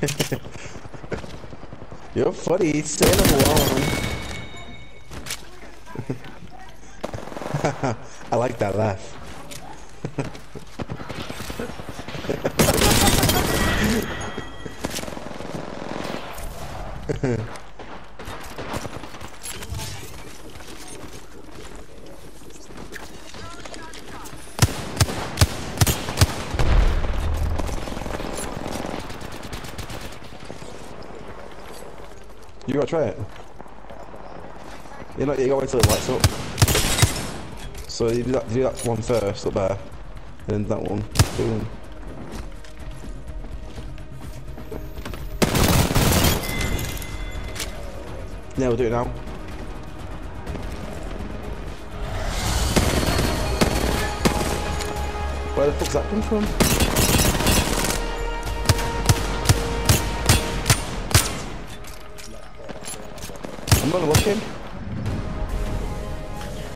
You're funny, stay alone. I like that laugh. You gotta try it. You know, you gotta wait till it lights up. So you do that, do that one first up there, and then that one. Boom. Yeah, we'll do it now. Where the fuck's that come from? I'm gonna not looking.